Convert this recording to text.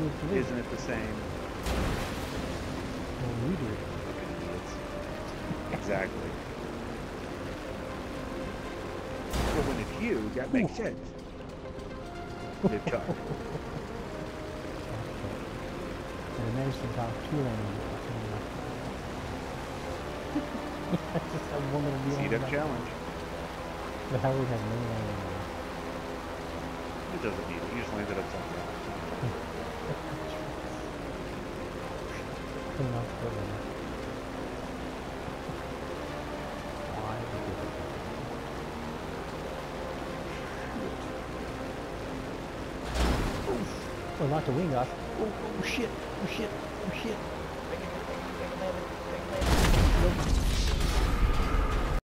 it is to me. Isn't it the same? Well, you do. Exactly. Well, when it's you, that makes sense. Live uh, talk. Okay. And I managed to talk two. I just have one the Seed up challenge. But Howard has many languages. It doesn't need it. You just land it upside Clean you? Oh, not the wing off. Oh, oh shit, oh shit, oh shit.